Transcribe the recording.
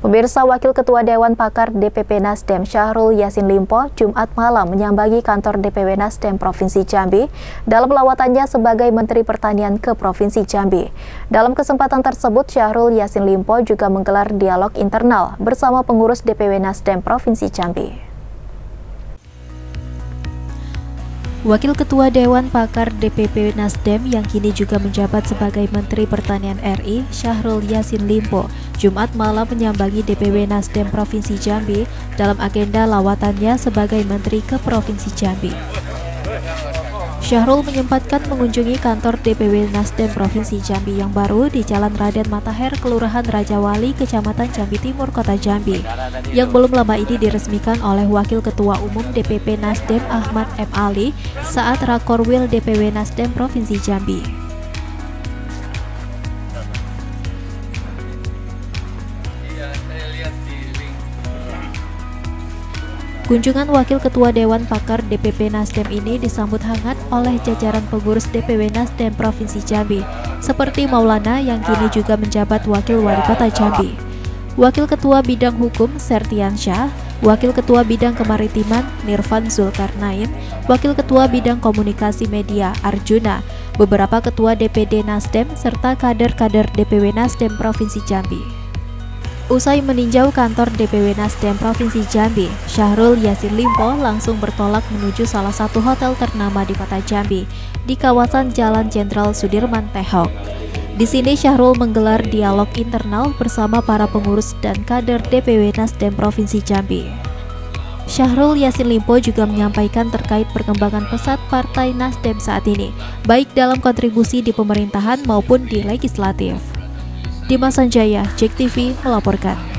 Pemirsa Wakil Ketua Dewan Pakar DPP Nasdem Syahrul Yasin Limpo Jumat malam menyambangi kantor DPW Nasdem Provinsi Jambi dalam lawatannya sebagai Menteri Pertanian ke Provinsi Jambi. Dalam kesempatan tersebut Syahrul Yasin Limpo juga menggelar dialog internal bersama pengurus DPW Nasdem Provinsi Jambi. Wakil Ketua Dewan Pakar DPP Nasdem yang kini juga menjabat sebagai Menteri Pertanian RI, Syahrul Yasin Limpo, Jumat malam menyambangi DPW Nasdem Provinsi Jambi dalam agenda lawatannya sebagai Menteri ke Provinsi Jambi. Syahrul menyempatkan mengunjungi kantor DPW Nasdem Provinsi Jambi yang baru di Jalan Raden Matahir, Kelurahan Rajawali, Kecamatan Jambi Timur, Kota Jambi, yang belum lama ini diresmikan oleh Wakil Ketua Umum DPP Nasdem Ahmad M. Ali saat Rakorwil DPW Nasdem Provinsi Jambi. Kunjungan Wakil Ketua Dewan Pakar DPP Nasdem ini disambut hangat oleh jajaran pengurus DPW Nasdem Provinsi Jambi, seperti Maulana yang kini juga menjabat Wakil Wali Kota Jambi. Wakil Ketua Bidang Hukum Sertian Syah, Wakil Ketua Bidang Kemaritiman Nirvan Zulkarnain, Wakil Ketua Bidang Komunikasi Media Arjuna, beberapa Ketua DPD Nasdem, serta kader-kader DPW Nasdem Provinsi Jambi. Usai meninjau kantor DPW Nasdem Provinsi Jambi, Syahrul Yasin Limpo langsung bertolak menuju salah satu hotel ternama di kota Jambi, di kawasan Jalan Jenderal Sudirman Tehok. Di sini Syahrul menggelar dialog internal bersama para pengurus dan kader DPW Nasdem Provinsi Jambi. Syahrul Yasin Limpo juga menyampaikan terkait perkembangan pesat Partai Nasdem saat ini, baik dalam kontribusi di pemerintahan maupun di legislatif. Dimas Sanjaya, Cek TV melaporkan.